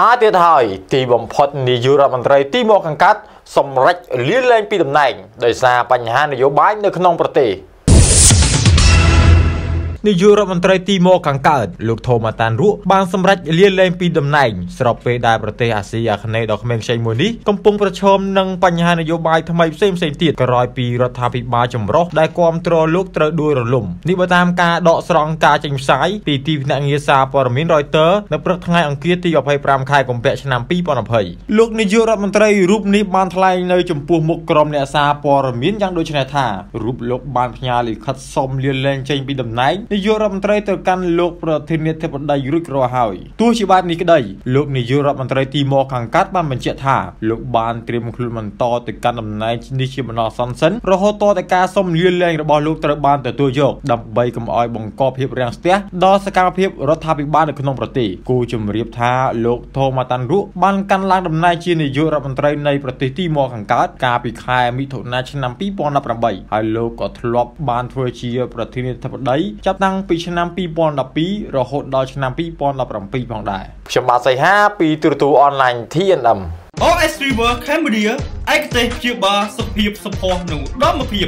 ផ្អាកទៀតហើយទីបំផុតនាយករដ្ឋមន្ត្រីទីមកកង្កាត់សម្រេចលាលែងពីតំណែងដោយសារបញ្ហានយោបាយនៅក្នុងប្រទេស នាយករដ្ឋមន្ត្រីទីមកខាងកើតលោកថូម៉ាតានរក់បានសម្រេចលាលែងពីតំណែងស្របពេលដែលប្រទេសអាស៊ីអាគ្នេយ៍ដ៏ក្មេងខ្ចីមួយនេះកំពុងប្រឈមនឹងបញ្ហានយោបាយថ្មីផ្សេងផ្សេងទៀតក្រោយពីរដ្ឋាភិបាលចម្រុះដែលគ្រប់គ្រងលោកត្រូវដួលរលំនេះបើតាមការដកស្រង់ការចេញផ្សាយពីទីភ្នាក់ងារសារព័ត៌មាន Reuters នៅព្រឹកថ្ងៃអង្គារទី25ខែកុម្ភៈឆ្នាំ2020លោកនាយករដ្ឋមន្ត្រីរូបនេះបានថ្លែងនៅចំពោះមុខក្រុមអ្នកសារព័ត៌មានយ៉ាងដូចនេះថារូបលោកបានផ្ញើលិខិតសុំលាលែងចេញពីតំណែងនាយករដ្ឋមន្ត្រីទៅកាន់លោកប្រធានាធិបតីរួចរាល់ហើយទោះជាបែបនេះក្តីលោកនាយករដ្ឋមន្ត្រីទីមកខាងកាត់បានបញ្ជាក់ថាលោកបានត្រៀមខ្លួនបន្តទៅកាន់តំណែងនេះជាបណ្ដោះអាសន្នសិនរហូតតតែការសុំលាលែងរបស់លោកត្រូវបានទទួលយកដើម្បីកុំឲ្យបង្កភាពរាំងស្ទះដល់សកម្មភាពរដ្ឋាភិបាលនៅក្នុងប្រទេសគូជំរាបថាលោកថូម៉ាតាន់រុកបានកាន់ឡើងតំណែងជានាយករដ្ឋមន្ត្រីនៃប្រទេសទីមកខាងកើតកាលពីខែមិថុនាឆ្នាំ2018ហើយលោកក៏ធ្លាប់បានធ្វើជាប្រធានាធិបតីចាប់តាំងពីឆ្នាំ2012រហូតដល់ឆ្នាំ2017ផងដែរខ្ញុំបាទសីហាពីទូរទស្សន៍អនឡាញ TNM OS River Cambodia ឯកទេសព្យាបាលសុខភាពសម្ផស្សនិងឧត្តមភាព